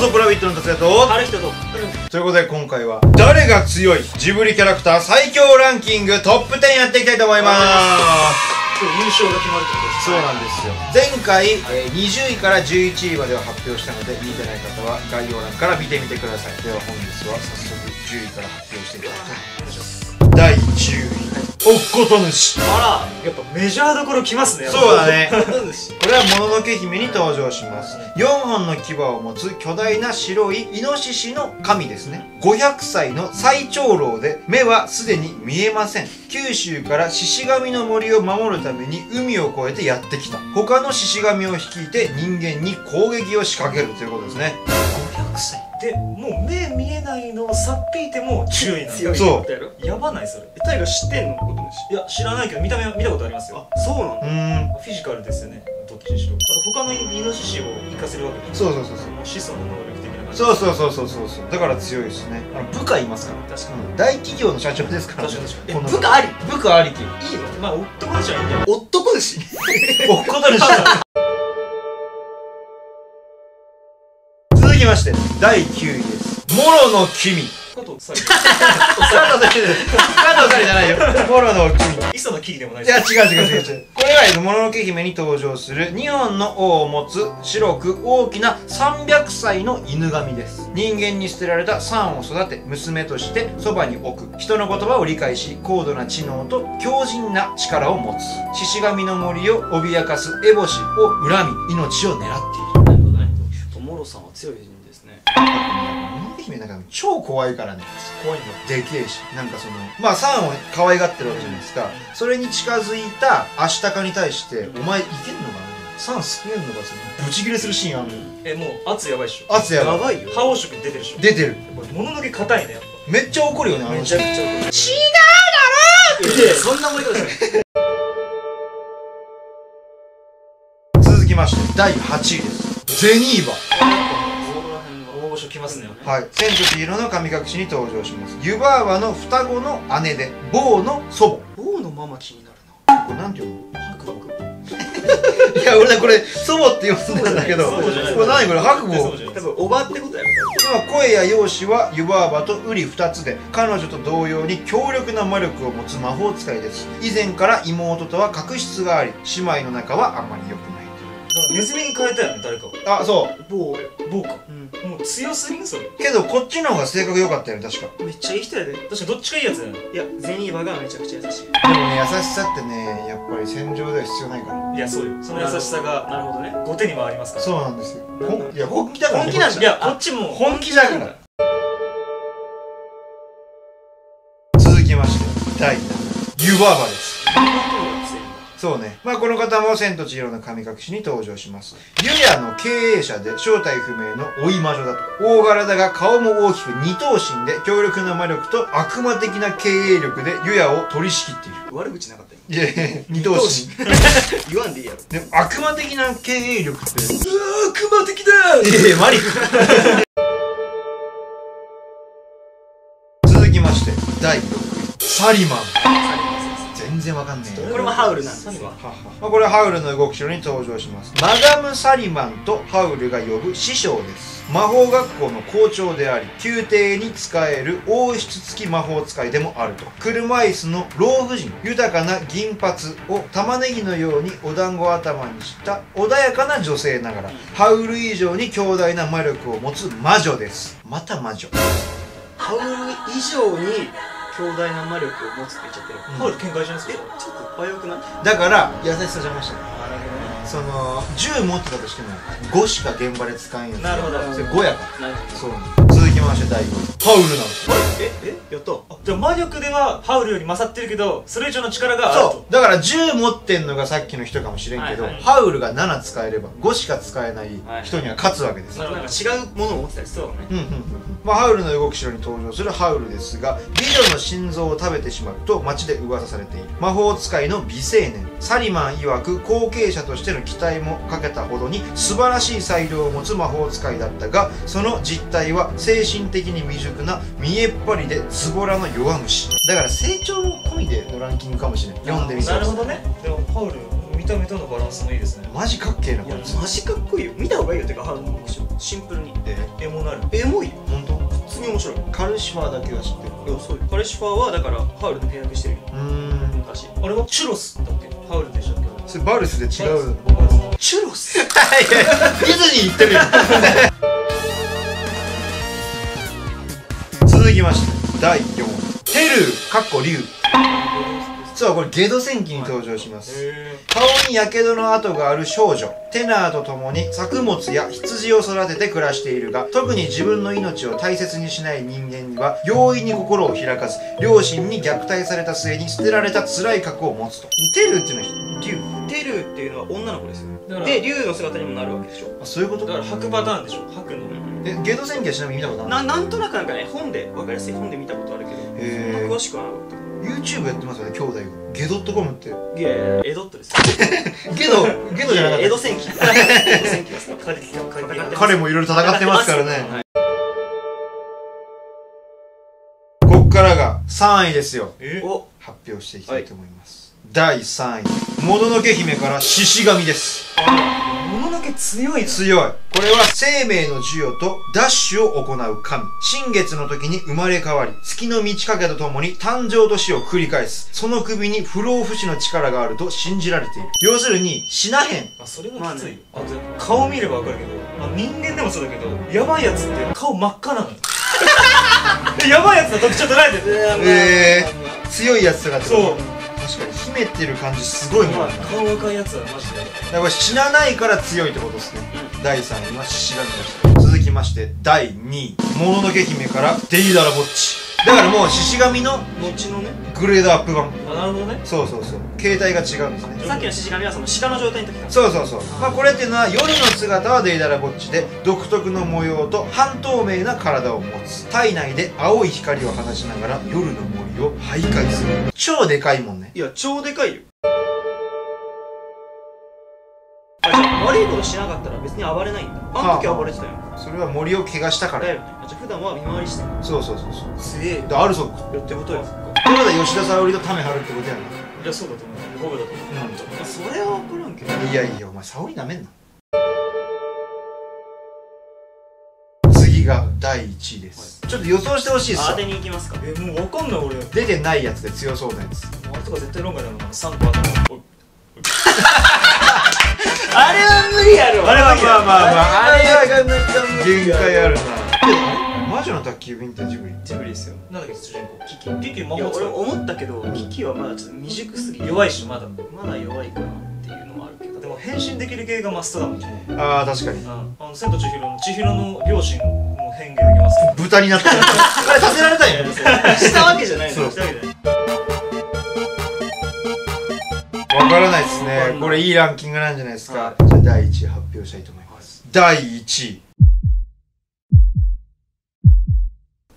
もそプラビットの達也と春人と。ということで今回は誰が強いジブリキャラクター最強ランキングトップ10やっていきたいと思います。優勝が決まるってことですそうなんですよ。前回、えー20位から11位までを発表したので見てない方は概要欄から見てみてください。では本日は早速10位から発表していきたいと思います。第10位。おっこと主。あらやっぱメジャーどころ来ますね。そうだね。ここれはもののけ姫に登場します。4本の牙を持つ巨大な白いイノシシの神ですね。500歳の最長老で目はすでに見えません。九州から獅子神の森を守るために海を越えてやってきた。他の獅子神を率いて人間に攻撃を仕掛けるということですね。500歳でもう目見えないのをさっぴいても強いな強いそう。やろやばないそれ。えタイガ知ってんの？こといや知らないけど見た目は見たことありますよ。あそうなんだ。うーん。フィジカルですよね。どっちにしろ。あと他のイノシシを生かせるわけじゃんそうそうそうそう。子孫の能力的な感じ。そうそうそうそうそうそう。だから強いですね。あの部下いますから確かうん。大企業の社長ですから。確かに確かに。部下あり？部下ありきいいのにまあ男たちはいいんだよ。男主おっことにし して第9位です。モロの君。加藤さり加藤さりじゃないよ。モロの君。磯のでもないいや違う違う違う違う。これはえっともののけ姫に登場する2本の尾を持つ白く大きな300歳の犬神です。人間に捨てられたサンを育て娘としてそばに置く。人の言葉を理解し高度な知能と強靭な力を持つ。獅子神の森を脅かす烏帽子を恨み命を狙っている。なるほどね。モロさんは強い人ですね。もののけ姫なんか超怖いからね。怖いんだでけえしなんかそのまあサンを可愛がってるわけじゃないですか。それに近づいたアシタカに対して「お前いけんのかな?」サン救えんのかそのブチギレするシーンあるのよ。えもう圧やばいっしょ。圧やばい。ばいよ。覇王色に出てるでしょ。出てる。これもののけ硬いねやっめっちゃ怒るよねあのめちゃくちゃ怒る。違ういやいやそんな盛り方しない。続きまして第8位です。ゼニーバここら辺ぱ大御所来ますね。はい「千と千尋の神隠し」に登場します。湯婆婆の双子の姉で坊の祖棒のママ気になる母これなんて読むの？な白白 いや俺これ祖母って呼んだんだけどこれ何これ？白母そうじゃない。多分おばってことやろ。今声や容姿は湯婆婆と瓜二つで彼女と同様に強力な魔力を持つ魔法使いです。以前から妹とは確執があり姉妹の仲はあまり良くないだからネズミに変えたよね誰かをあそう。棒棒か。うん。もう強すぎんそれ。けどこっちの方が性格良かったよね確か。めっちゃいい人やで。確かにどっちがいいやつだよねいやゼニーバがめちゃくちゃ優しい。でもね優しさってねやっぱり戦場では必要ないから。いやそうよ。その優しさがなるほど。ね。後手に回りますから。そうなんですよ。いや本気だから。本気なんだ。いやこっちも。本気だから。続きまして第7位湯婆婆ですそうね。まあこの方も千と千尋の神隠しに登場します。湯屋の経営者で正体不明の老い魔女だと。大柄だが顔も大きく二頭身で強力な魔力と悪魔的な経営力で湯屋を取り仕切っている。悪口なかったよいやいや二頭身。言わんでいいやろでも悪魔的な経営力って。うわ悪魔的だいやいや、マリ。続きまして、第6位。サリマン。全然わかんねえ。これもハウルなんですよまあ、これはハウルの動き城に登場します。マダム・サリマンとハウルが呼ぶ師匠です。魔法学校の校長であり宮廷に使える王室付き魔法使いでもあると。車椅子の老婦人豊かな銀髪を玉ねぎのようにお団子頭にした穏やかな女性ながらハウル以上に強大な魔力を持つ魔女です。また魔女。ハウル以上に強大な魔力を持つって言っちゃってる。ハウル喧嘩しないですえかちょっと早くない？だから優しさ邪魔したのなるほその銃持ってたとしても5しか現場で使えんやつ。なるほど。それ5やかどなるほらそう。続きまして第5位ハウルなんですよ。ええやったあじゃあ魔力ではハウルより勝ってるけどそれ以上の力があると。そう。だから銃持ってんのがさっきの人かもしれんけど、はい。はいハウルが7使えれば5しか使えない人には勝つわけです、なるほどなんか違うものを持ってたりそうね。うんうんうん。まあ、ハウルの動く城に登場するハウルですが美女の心臓を食べてしまうと街で噂されている。魔法使いの美青年。サリマン曰く後継者としての期待もかけたほどに素晴らしい才能を持つ魔法使いだったがその実態は精神的に未熟な見えっ張りでズボラの弱虫。だから成長も込みでのランキングかもしれない読んでみて。なるほどね。でもハウル見たた目とのバランスもいいですね。マジかっけえないこやいつマジかっこいいよ。見た方がいいよ。てかハウルの動きシンプルに。えエモなる。エモい？よ本当？普通に面白い。いカルシファーだけは知ってる。やそう。よ彼氏ファーはだからハウルと契約してるよ。うーん。昔。あれは？チュロスだっけ？ハウルでしたっけ？それバルスで違う僕はチュロス？ディズニー行ってるよ。続きまして第4問テルーかっこ竜実はこれゲド戦記に登場します、へ顔に火傷の跡がある少女。テナーと共に作物や羊を育てて暮らしているが特に自分の命を大切にしない人間には容易に心を開かず両親に虐待された末に捨てられた辛い過去を持つと。テルーっていうのは竜テルっていうのは女の子ですで竜の姿にもなるわけでしょ。あそういうこと？だから吐くパターンでしょ。吐くの。えゲド戦記はちなみに見たことある？ななんとなくなんかね本で分かりやすい。本で見たことあるけどそんなへ詳しくはなかった。YouTube やってますよね兄弟が。ゲドットコムって。いやいやエドットです ゲドゲドじゃなかった。エド戦記彼もいろいろ戦ってますからね。はい。こっからが3位ですよ。発表していきたいと思います、第3位。もののけ姫から獅子神です。も強いな。強い。これは生命の授与とダッシュを行う神。新月の時に生まれ変わり月の満ち欠けとともに誕生と死を繰り返す。その首に不老不死の力があると信じられている。要するに死なへん。あそれはきつい、まあね。あと顔見ればわかるけどあ人間でもそうだけどやばいやつって顔真っ赤なのよ。やばいやつの特徴捉えてる。えー、強いやつとかってこと？そう確かに秘めてる感じすごいもんな。だか顔赤いやつはマジで。やばいら死なないから強いってことですね、第3位は獅子神でした。続きまして第2位。もののけ姫からデイダラボッチだからもう獅子神の後のねグレードアップ版。あなるほどね。そうそうそう。形態が違うんですね。さっきの獅子神はその鹿の状態の時だそうそうそう。まあこれっていうのは夜の姿はデイダラボッチで独特の模様と半透明な体を持つ。体内で青い光を放ちながら夜の森を徘徊する。超でかいもんね。いや超でかいよ。あじゃあ悪いことしなかったら別に暴れないんだ。あの時は暴れてたよ。それは森を怪我したから。だよね。あじゃあ普段は見回りしてるそうそうそうそう。すげえでアルソックやってことよってことは吉田沙保里とタメ張るってことやいやそうだと思う。僕だと思う、うん。あそれは分からんけど。ないやいやお前沙保里なめんな。次が第1位です、ちょっと予想してほしいっすわ当てに行きますか。えもうわかんない俺。出てないやつで強そうなやつ。あれとか絶対論外だもん。な3個あったあれは無理やろ。あれはまあまあまあ。あれは限界あるな魔女の宅急便ってジブリ？ジブリですよ。なんだっけ主人公？キキ。キキ魔法使い。俺思ったけどキキはまだちょっと未熟すぎ。て弱いしまだ。まだ弱いかなっていうのもあるけど。でも変身できる系がマストだもんねああ確かに。あの千と千尋の千尋の両親も変形できますよ豚になった。あれさせられたんやねしたわけじゃないの。そう。したわけじゃない。わからないですね。これいいランキングなんじゃないですか。じゃあ第1位発表したいと思います。第1位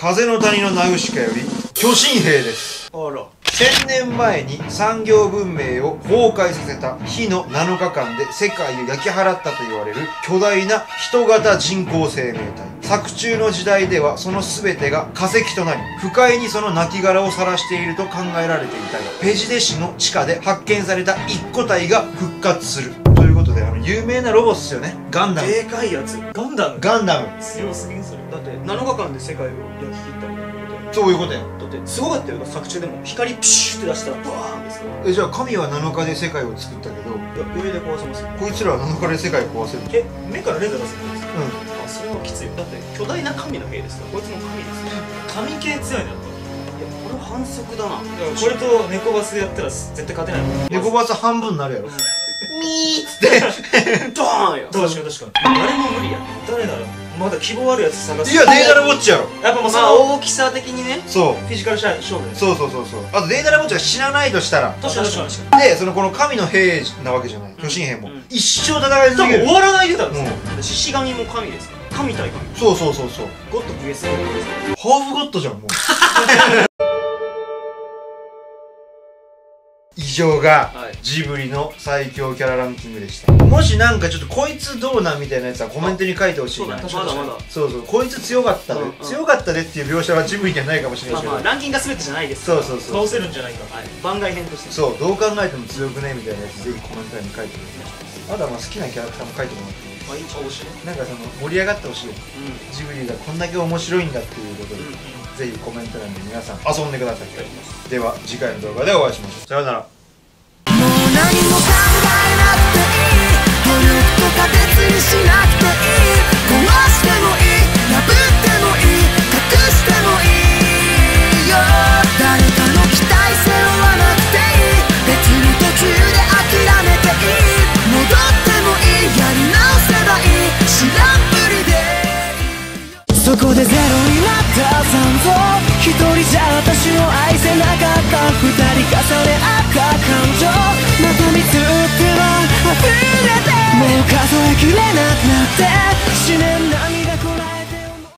風の谷のナウシカより巨神兵です。あら。1000年前に産業文明を崩壊させた火の7日間で世界を焼き払ったと言われる巨大な人型人工生命体。作中の時代ではその全てが化石となり不快にその亡骸を晒していると考えられていたがペジデ市の地下で発見された一個体が復活する。であの有名なロボっすよね。ガンダム。でかいやつ。ガンダム。ガンダム。強すぎんそれだって7日間で世界を焼き切ったみたいなことやそういうことや。だってすごかったよ。作中でも光ピシュって出したらバーンですからえじゃあ神は7日で世界を作ったけど。いや余裕で壊せますよ。こいつらは7日で世界を壊せる。え目からレーザー出すんですか？うあそれはきついよ。だって巨大な神の兵ですから。こいつも神ですよ。神系強いねやっいやこれは反則だな。これと猫バスでやったら絶対勝てないもん。ん猫バス半分になるやろミー。っつって。ドーンよ確かに確かに誰も無理や。誰だろう。まだ希望あるやつ探す。いやデイダラボッチやろ。やっぱもうそまあの大きさ的にね。そう。フィジカル勝負ですそうそうそうそう。あとデイダラボッチが死なないとしたら。確かに確かに確かでそのこの神の兵なわけじゃない。巨神兵も、うん。一生戦いに多続ける。分終わらないでたんですようん。獅子神も神ですから。神対神。そうそうそうそう。ゴッド VS ゴッドですハーフゴッドじゃんもう 以上がはい。ジブリの最強キャラランキングでした。もしなんかちょっとこいつどうなんみたいなやつはコメントに書いてほしいな。あまだまだそうそうこいつ強かったで、うんうん。強かったでっていう描写はジブリにはないかもしれないけど、まあまあランキングが全てじゃないです。そうそうそう倒せるんじゃないか。はい。番外編として。そうどう考えても強くねみたいなやつぜひコメント欄に書いてくださいまだまあ好きなキャラクターも書いてもらっていいまあいい面白い。なんかその盛り上がってほしい。ようジブリがこんだけ面白いんだっていうことで、うんぜひコメント欄で皆さん遊んでください。では次回の動画でお会いしましょう。さようなら何も考えなくていい。努力とか別にしなくていい。